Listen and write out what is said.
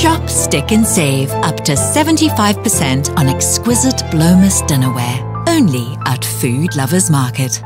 Shop, Stick and save up to 75% on exquisite Blomus dinnerware. Only at Food Lovers Market.